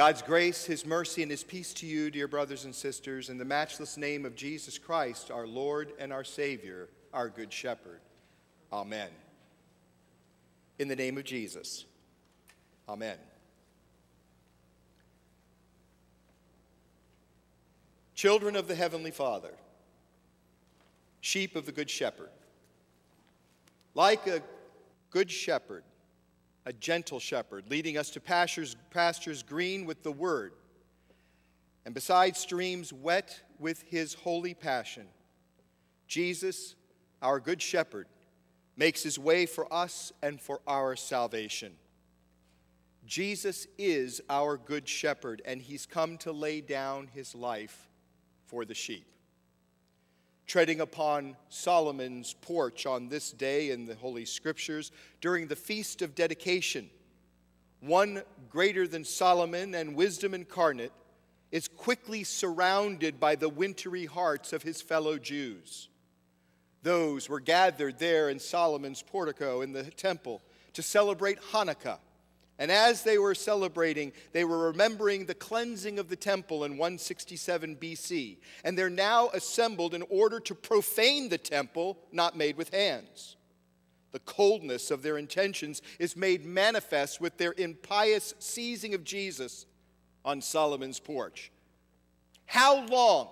God's grace, His mercy, and His peace to you, dear brothers and sisters, in the matchless name of Jesus Christ, our Lord and our Savior, our Good Shepherd. Amen. In the name of Jesus. Amen. Children of the Heavenly Father, sheep of the Good Shepherd, like a good shepherd, a gentle shepherd, leading us to pastures, pastures green with the word, and beside streams wet with his holy passion. Jesus, our good shepherd, makes his way for us and for our salvation. Jesus is our good shepherd, and he's come to lay down his life for the sheep treading upon Solomon's porch on this day in the Holy Scriptures during the Feast of Dedication. One greater than Solomon and wisdom incarnate is quickly surrounded by the wintry hearts of his fellow Jews. Those were gathered there in Solomon's portico in the temple to celebrate Hanukkah and as they were celebrating, they were remembering the cleansing of the temple in 167 BC. And they're now assembled in order to profane the temple not made with hands. The coldness of their intentions is made manifest with their impious seizing of Jesus on Solomon's porch. How long?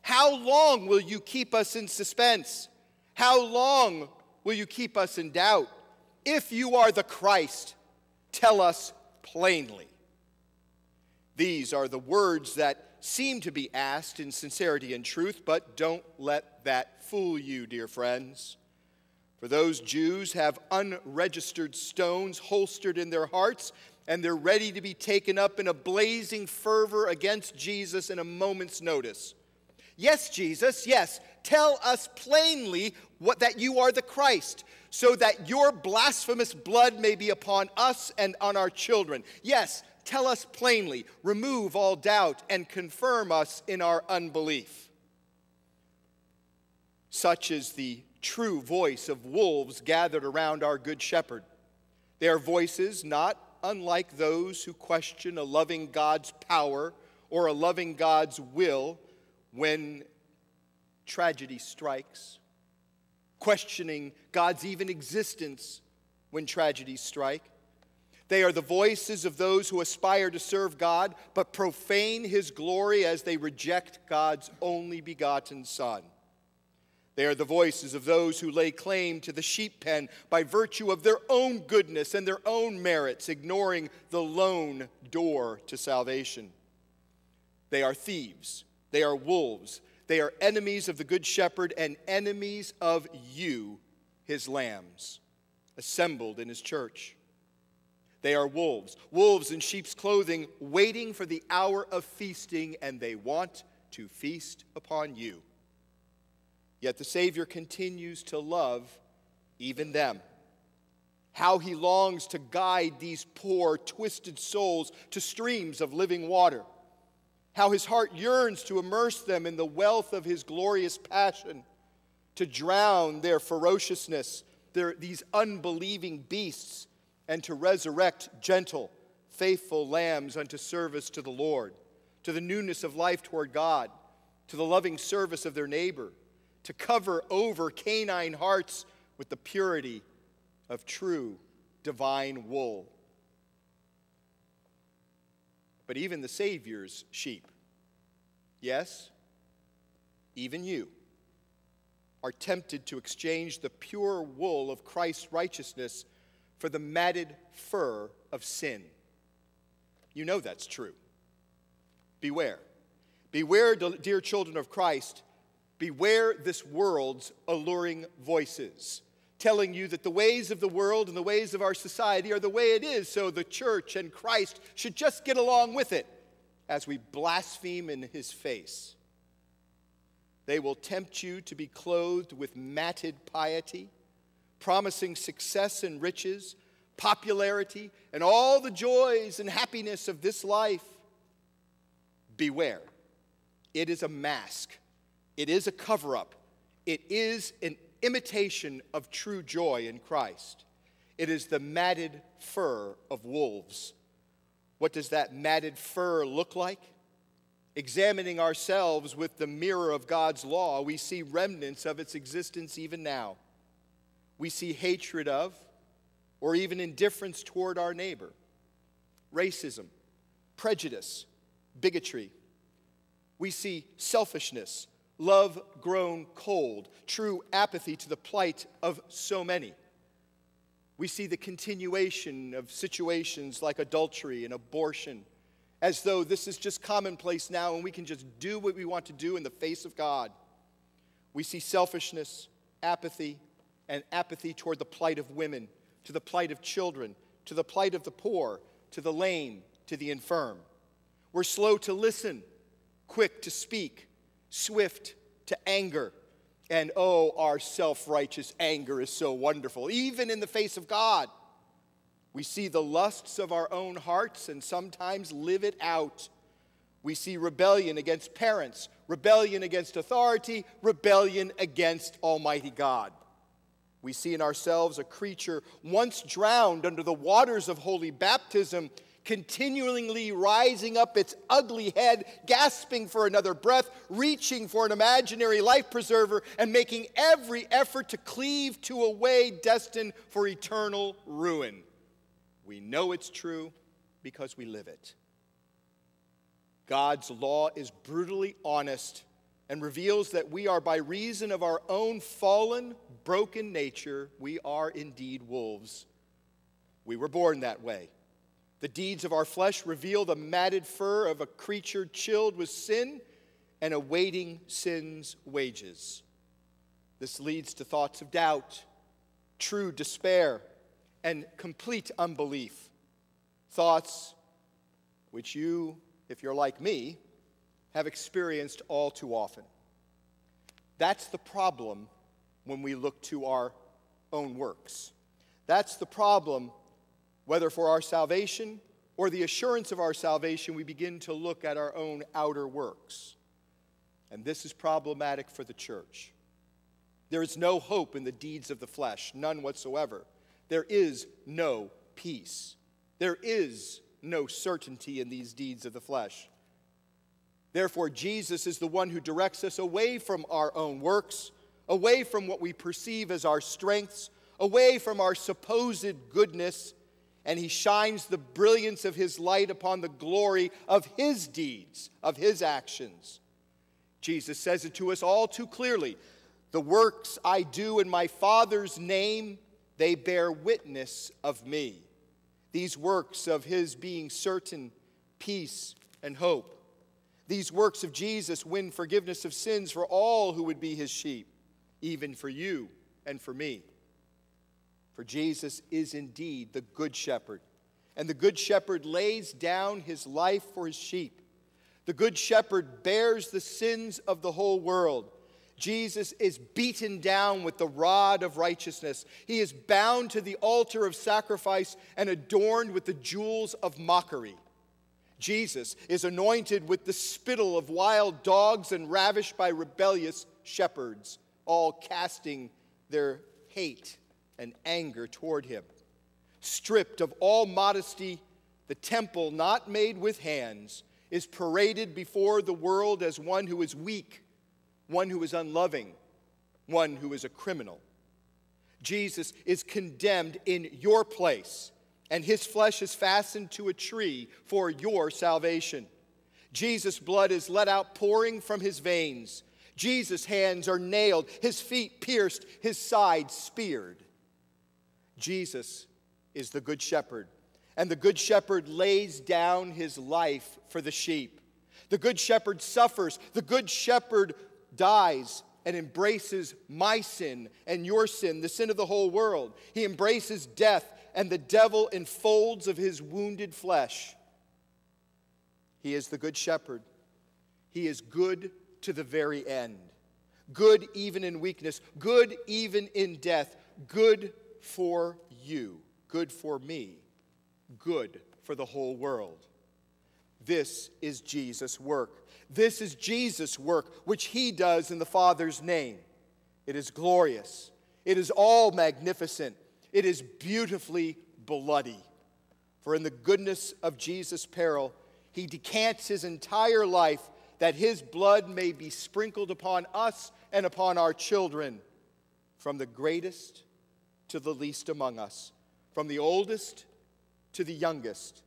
How long will you keep us in suspense? How long will you keep us in doubt? If you are the Christ, Tell us plainly. These are the words that seem to be asked in sincerity and truth, but don't let that fool you, dear friends. For those Jews have unregistered stones holstered in their hearts, and they're ready to be taken up in a blazing fervor against Jesus in a moment's notice. Yes, Jesus, yes, tell us plainly what, that you are the Christ so that your blasphemous blood may be upon us and on our children. Yes, tell us plainly, remove all doubt, and confirm us in our unbelief. Such is the true voice of wolves gathered around our good shepherd. They are voices not unlike those who question a loving God's power or a loving God's will when tragedy strikes questioning God's even existence when tragedies strike. They are the voices of those who aspire to serve God but profane his glory as they reject God's only begotten Son. They are the voices of those who lay claim to the sheep pen by virtue of their own goodness and their own merits, ignoring the lone door to salvation. They are thieves, they are wolves, they are enemies of the Good Shepherd and enemies of you, his lambs, assembled in his church. They are wolves, wolves in sheep's clothing, waiting for the hour of feasting, and they want to feast upon you. Yet the Savior continues to love even them. How he longs to guide these poor, twisted souls to streams of living water how his heart yearns to immerse them in the wealth of his glorious passion, to drown their ferociousness, their, these unbelieving beasts, and to resurrect gentle, faithful lambs unto service to the Lord, to the newness of life toward God, to the loving service of their neighbor, to cover over canine hearts with the purity of true divine wool but even the Savior's sheep. Yes, even you are tempted to exchange the pure wool of Christ's righteousness for the matted fur of sin. You know that's true. Beware. Beware, dear children of Christ, beware this world's alluring voices telling you that the ways of the world and the ways of our society are the way it is, so the church and Christ should just get along with it as we blaspheme in his face. They will tempt you to be clothed with matted piety, promising success and riches, popularity, and all the joys and happiness of this life. Beware. It is a mask, it is a cover up, it is an imitation of true joy in Christ. It is the matted fur of wolves. What does that matted fur look like? Examining ourselves with the mirror of God's law, we see remnants of its existence even now. We see hatred of, or even indifference toward our neighbor, racism, prejudice, bigotry. We see selfishness, love grown cold, true apathy to the plight of so many. We see the continuation of situations like adultery and abortion, as though this is just commonplace now and we can just do what we want to do in the face of God. We see selfishness, apathy, and apathy toward the plight of women, to the plight of children, to the plight of the poor, to the lame, to the infirm. We're slow to listen, quick to speak, swift to anger. And oh, our self righteous anger is so wonderful, even in the face of God. We see the lusts of our own hearts and sometimes live it out. We see rebellion against parents, rebellion against authority, rebellion against Almighty God. We see in ourselves a creature once drowned under the waters of holy baptism continually rising up its ugly head, gasping for another breath, reaching for an imaginary life preserver, and making every effort to cleave to a way destined for eternal ruin. We know it's true because we live it. God's law is brutally honest and reveals that we are, by reason of our own fallen, broken nature, we are indeed wolves. We were born that way. The deeds of our flesh reveal the matted fur of a creature chilled with sin and awaiting sin's wages. This leads to thoughts of doubt, true despair, and complete unbelief. Thoughts which you, if you're like me, have experienced all too often. That's the problem when we look to our own works. That's the problem whether for our salvation or the assurance of our salvation, we begin to look at our own outer works. And this is problematic for the church. There is no hope in the deeds of the flesh, none whatsoever. There is no peace. There is no certainty in these deeds of the flesh. Therefore, Jesus is the one who directs us away from our own works, away from what we perceive as our strengths, away from our supposed goodness and he shines the brilliance of his light upon the glory of his deeds, of his actions. Jesus says it to us all too clearly The works I do in my Father's name, they bear witness of me. These works of his being certain, peace, and hope. These works of Jesus win forgiveness of sins for all who would be his sheep, even for you and for me. For Jesus is indeed the Good Shepherd. And the Good Shepherd lays down his life for his sheep. The Good Shepherd bears the sins of the whole world. Jesus is beaten down with the rod of righteousness. He is bound to the altar of sacrifice and adorned with the jewels of mockery. Jesus is anointed with the spittle of wild dogs and ravished by rebellious shepherds, all casting their hate and anger toward him. Stripped of all modesty, the temple not made with hands is paraded before the world as one who is weak, one who is unloving, one who is a criminal. Jesus is condemned in your place, and his flesh is fastened to a tree for your salvation. Jesus' blood is let out pouring from his veins. Jesus' hands are nailed, his feet pierced, his side speared. Jesus is the Good Shepherd, and the Good Shepherd lays down his life for the sheep. The Good Shepherd suffers, the Good Shepherd dies and embraces my sin and your sin, the sin of the whole world. He embraces death, and the devil enfolds of his wounded flesh. He is the Good Shepherd. He is good to the very end. Good even in weakness, good even in death, good for you, good for me, good for the whole world. This is Jesus' work. This is Jesus' work, which he does in the Father's name. It is glorious. It is all magnificent. It is beautifully bloody. For in the goodness of Jesus' peril, he decants his entire life that his blood may be sprinkled upon us and upon our children, from the greatest to the least among us, from the oldest to the youngest,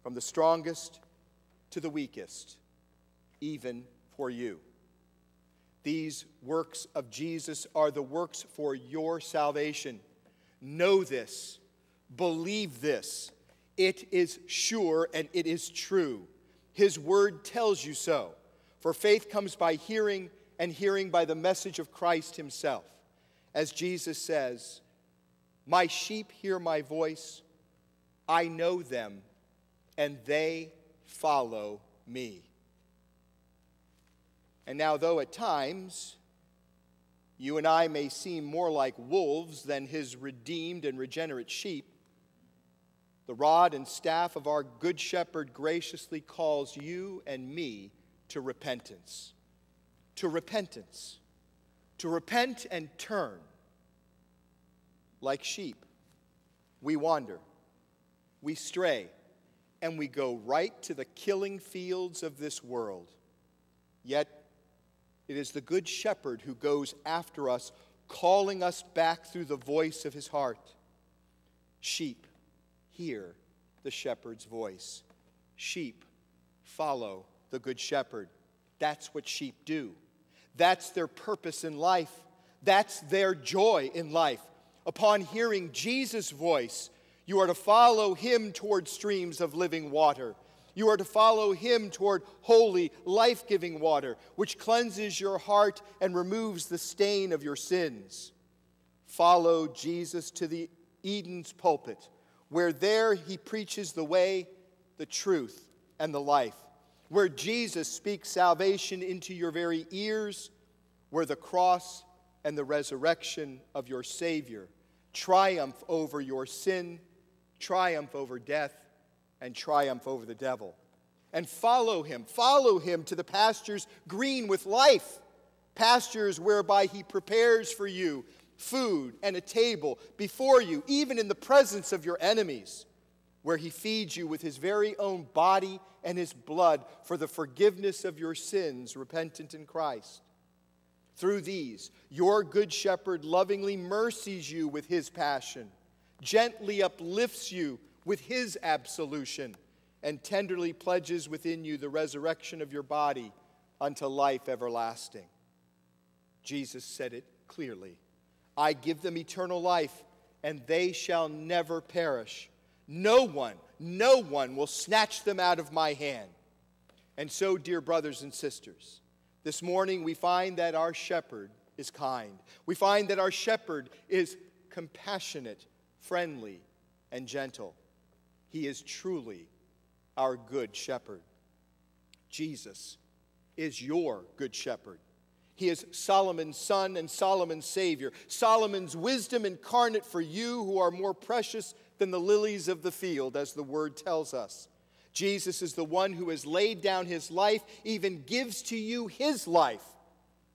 from the strongest to the weakest, even for you. These works of Jesus are the works for your salvation. Know this, believe this. It is sure and it is true. His word tells you so. For faith comes by hearing, and hearing by the message of Christ himself. As Jesus says, My sheep hear my voice, I know them, and they follow me. And now, though at times you and I may seem more like wolves than his redeemed and regenerate sheep, the rod and staff of our Good Shepherd graciously calls you and me to repentance. To repentance. To repent and turn. Like sheep, we wander, we stray, and we go right to the killing fields of this world. Yet, it is the Good Shepherd who goes after us, calling us back through the voice of his heart. Sheep, hear the shepherd's voice. Sheep, follow the Good Shepherd. That's what sheep do. That's their purpose in life. That's their joy in life. Upon hearing Jesus' voice, you are to follow him toward streams of living water. You are to follow him toward holy, life giving water, which cleanses your heart and removes the stain of your sins. Follow Jesus to the Eden's pulpit, where there he preaches the way, the truth, and the life, where Jesus speaks salvation into your very ears, where the cross and the resurrection of your Savior triumph over your sin, triumph over death, and triumph over the devil. And follow him, follow him to the pastures green with life, pastures whereby he prepares for you food and a table before you, even in the presence of your enemies, where he feeds you with his very own body and his blood for the forgiveness of your sins, repentant in Christ. Through these, your good shepherd lovingly mercies you with his passion, gently uplifts you with his absolution and tenderly pledges within you the resurrection of your body unto life everlasting. Jesus said it clearly I give them eternal life, and they shall never perish. No one, no one will snatch them out of my hand. And so, dear brothers and sisters, this morning we find that our shepherd is kind. We find that our shepherd is compassionate, friendly, and gentle. He is truly our good shepherd. Jesus is your good shepherd. He is Solomon's son and Solomon's savior, Solomon's wisdom incarnate for you who are more precious than the lilies of the field, as the word tells us. Jesus is the one who has laid down his life, even gives to you his life,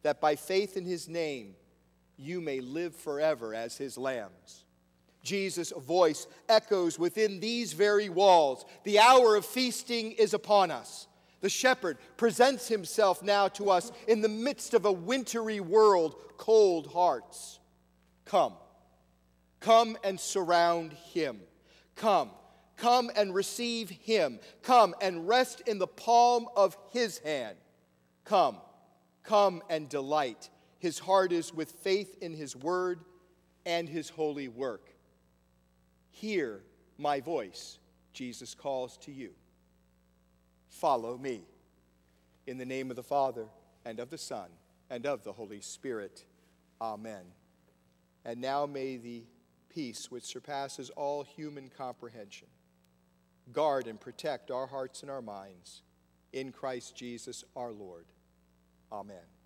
that by faith in his name you may live forever as his lambs. Jesus' voice echoes within these very walls. The hour of feasting is upon us. The shepherd presents himself now to us in the midst of a wintry world, cold hearts. Come, come and surround him. Come, come and receive him. Come and rest in the palm of his hand. Come, come and delight. His heart is with faith in his word and his holy work. Hear my voice, Jesus calls to you. Follow me. In the name of the Father, and of the Son, and of the Holy Spirit. Amen. And now may the peace which surpasses all human comprehension guard and protect our hearts and our minds in Christ Jesus our Lord. Amen.